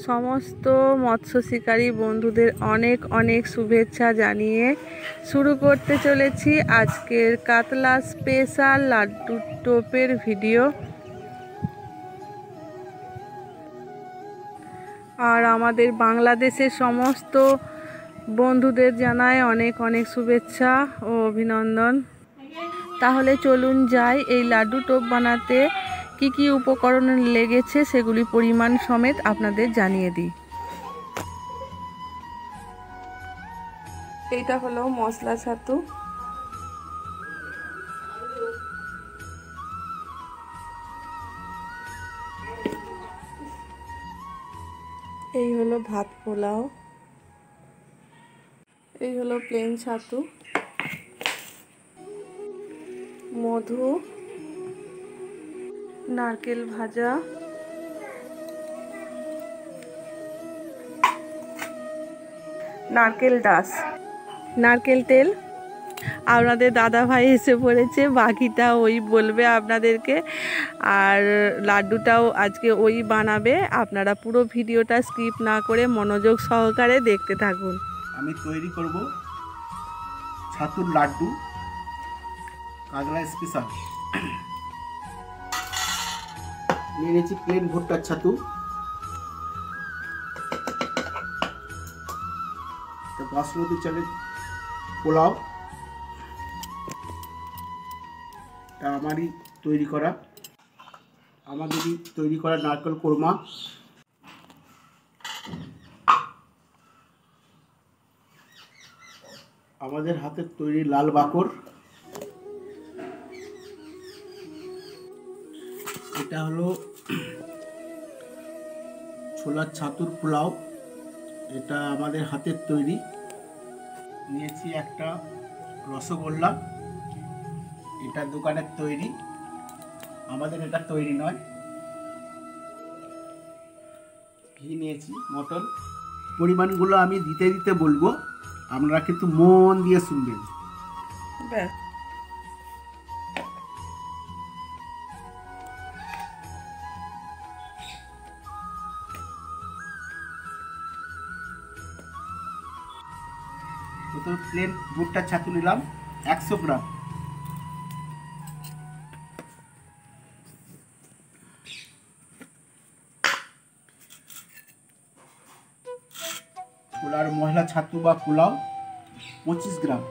সমস্ত মৎস্য শিকারী বন্ধুদের অনেক অনেক শুভেচ্ছা জানিয়ে শুরু করতে চলেছি আজকের কাতলা স্পেশাল লাড্ডু টোপের ভিডিও। আর আমাদের বাংলাদেশের সমস্ত বন্ধুদের জানায় অনেক অনেক শুভেচ্ছা ও অভিনন্দন। তাহলে চলুন যাই এই লাড্ডু টোপ বানাতে। কি কি উপকরণ লেগেছে সেগুলি পরিমাণ সমেত আপনাদের জানিয়ে দিই। এইটা হলো মশলা ছাতু। এই হলো ভাত পোলাও। এই হলো প্লেন ছাতু। মধু। নারকেল ভাজা। নারকেল ডাস। নারকেল তেল। আপনাদের দাদা ভাই এসে পড়েছে বাকিটা ওই বলবে আপনাদেরকে। আর লাড্ডুটাও আজকে ওই বানাবে। আপনারা পুরো ভিডিওটা স্কিপ না করে মনোযোগ সহকারে দেখতে থাকুন। আমি তৈরি করব ছাতুর লাড্ডু। কাগলা স্পেশাল। নিয়ে নিয়েছি প্লেন ভুট্টার ছাতু। বাসমতি চালের পোলাও। আমারই তৈরি করা। আমাদেরই তৈরি করা নারকেল কোরমা। আমাদের হাতের তৈরি লাল বাকর। এটা হলো ছোলার ছাতুর পোলাও। এটা আমাদের হাতের তৈরি। নিয়েছি একটা রসগোল্লা। এটা দোকানের তৈরি। আমাদের এটা তৈরি নয়। ঘি নিয়েছি, মটন। পরিমাণগুলো আমি দিতে দিতে বলব। আপনারা কিন্তু মন দিয়ে শুনবেন। ব্যাস। প্রথমে প্লেন ভুট্টার ছাতু নিলাম একশো গ্রাম। পোলার মহিলা ছাতু বা পোলাও পঁচিশ গ্রাম।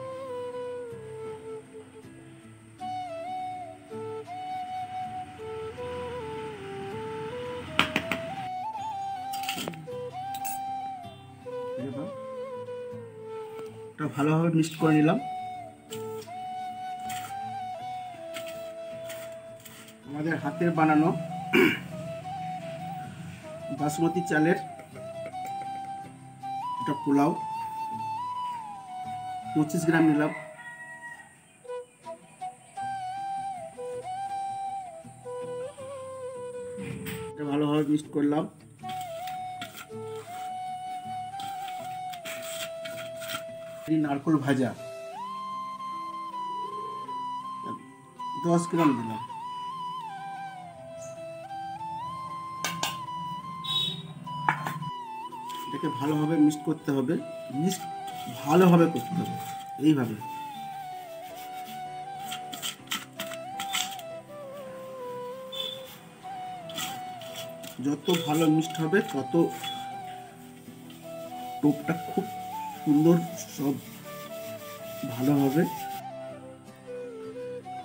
এটা ভালোভাবে মিক্সড করে নিলাম। আমাদের হাতের বানানো বাসমতি চালের একটা পোলাও। পঁচিশ গ্রাম নিলাম। ভালোভাবে মিক্সড করলাম। এই নারকোল ভাজা। দশ গ্রাম দিলাম। এটাকে ভালোভাবে মিক্স করতে হবে। মিক্স ভালোভাবে করতে হবে, এইভাবে। যত ভালো মিক্সড হবে, তত টোপটা খুব সুন্দর, সব ভালো হবে।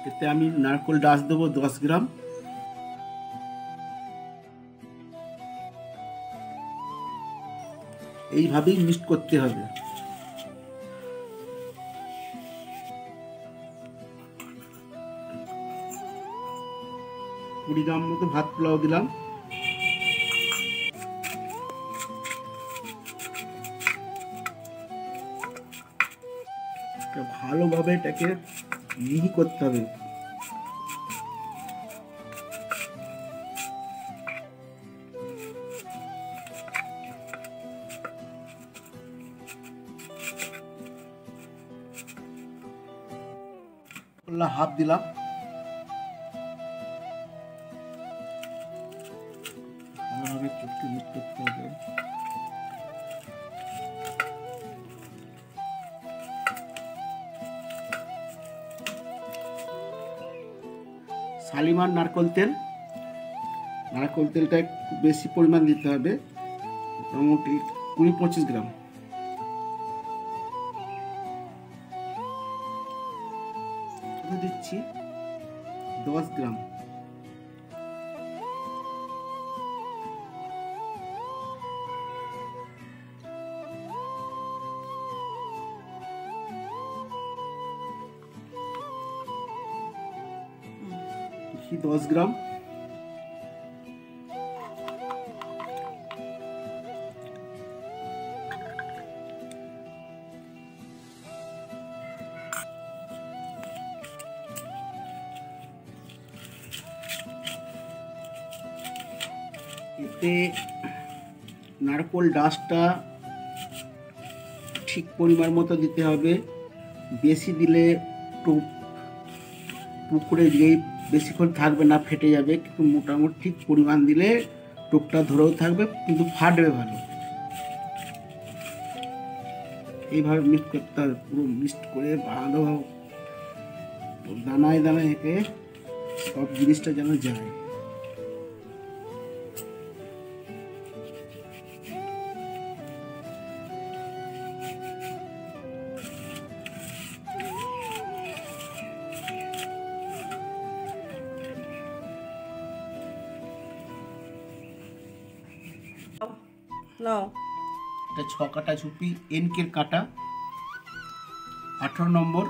এতে আমি নারকোল ডাস দেবো দশ গ্রাম। এইভাবেই মিক্সড করতে হবে। কুড়ি গ্রাম মতো ভাত পোলাও দিলাম। ভালোভাবে এটাকে মিহি করতে হবে। হাফ দিলাম। শালিমার নারকল তেল। নারকল তেলটা একটু বেশি পরিমাণ দিতে হবে। মোটামুটি কুড়ি পঁচিশ গ্রাম। দিচ্ছি দশ গ্রাম। ঘি দশ গ্রাম। এতে নারকোল ডাস্টটা ঠিক পরিমাণ মতো দিতে হবে। বেশি দিলে টোপ পুকুরে গিয়েই বেশিক্ষণ থাকবে না, ফেটে যাবে, কিন্তু মোটামুটি ঠিক পরিমাণ দিলে টোপটা ধরেও থাকবে, কিন্তু ফাটবে ভালো। এইভাবে মিক্স করতে হবে, পুরো মিক্স করে ভালোভাবে। দানায় দানায় একে সব জিনিসটা যেন যায়। নাও এটা ছ কাটা ঝুপি এনকের কাটা। আঠারো নম্বর,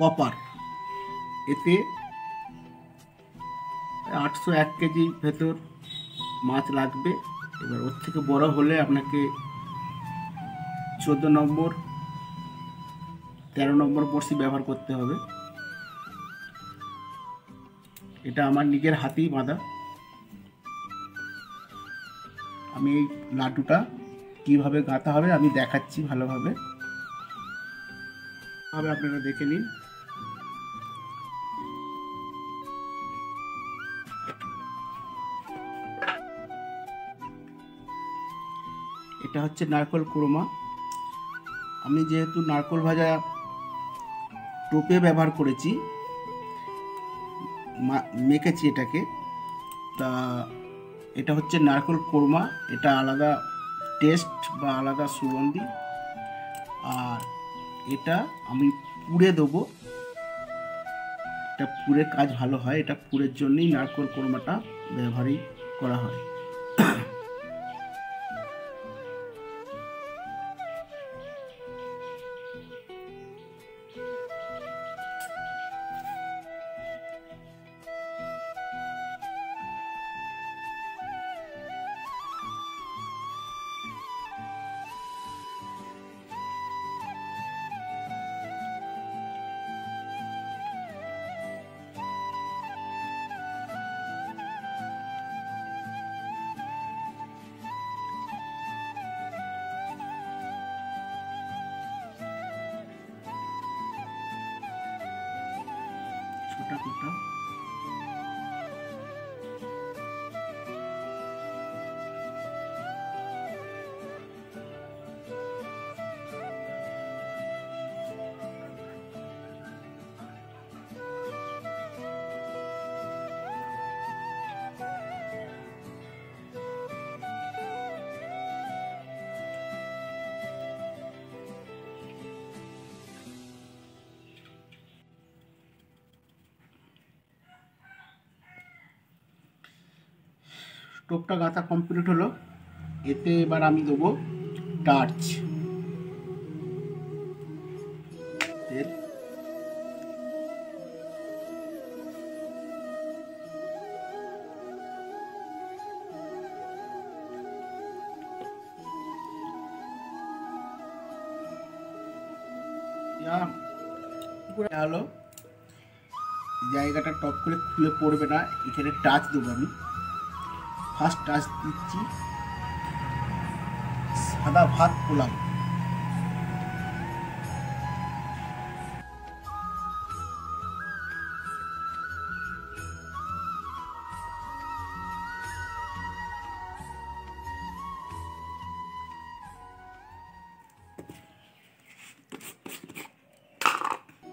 কপার। এতে আটশো এক কেজি ভেতর মাছ লাগবে। এবার ওর থেকে বড় হলে আপনাকে চোদ্দ নম্বর, তেরো নম্বর বড়শি ব্যবহার করতে হবে। এটা আমার নিজের হাতেই বাঁধা। আমি এই লাড্ডুটা কীভাবে গাঁথা হবে আমি দেখাচ্ছি ভালোভাবে। ভাবে আপনারা দেখে নিন। এটা হচ্ছে নারকল কুরমা আমি যেহেতু নারকল ভাজা টোপে ব্যবহার করেছি মেখেছি এটাকে। তা এটা হচ্ছে নারকল কোরমা, এটা আলাদা টেস্ট বা আলাদা সুগন্ধি। আর এটা আমি পুড়ে দেবো। এটা পুরে কাজ ভালো হয়, এটা পুরের জন্যই নারকল কোরমাটা ব্যবহারই করা হয়। ছোটা কোটা টোপটা গাঁথা কমপ্লিট হলো এতে এবার আমি দেবো টার্চ তেল হলো জায়গাটা টপ করে খুলে পড়বে না এখানে টাচ দেবো আমি। ফার্স্ট টাচ দিচ্ছি সাদা ভাত পোলাও।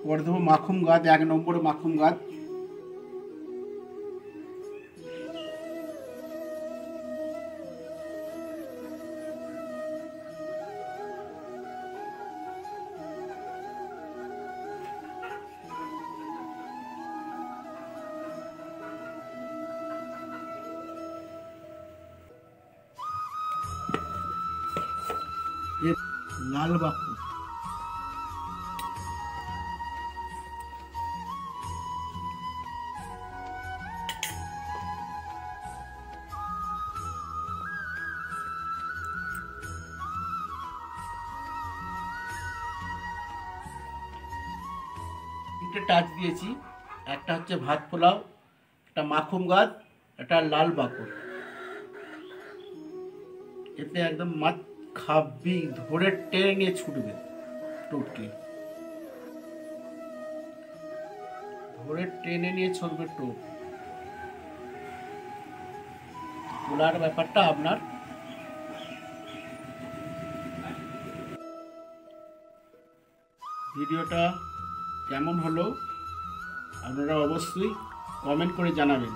পরে দেবো মাখুম গাছ এক নম্বরে মাখুম গাছ। লাল তিনটে টাচ দিয়েছি। একটা হচ্ছে ভাত পোলাও, একটা মাখুম গাছ, একটা লাল বাকর এতে একদম মাছ খাবি, ধরে টেনে ছুটবে। টোপকে ধরে টেনে নিয়ে ছুটবে টোপ। তোলার ব্যাপারটা আপনার? ভিডিওটা কেমন হলো? আপনারা অবশ্যই কমেন্ট করে জানাবেন।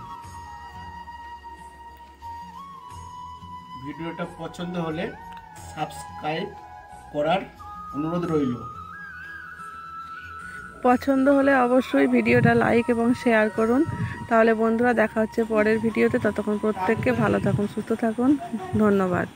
ভিডিওটা পছন্দ হলে সাবস্ক্রাইব করার অনুরোধ রইল। পছন্দ হলে অবশ্যই ভিডিওটা লাইক এবং শেয়ার করুন। তাহলে বন্ধুরা দেখা হচ্ছে পরের ভিডিওতে। ততক্ষণ প্রত্যেককে ভালো থাকুন, সুস্থ থাকুন। ধন্যবাদ।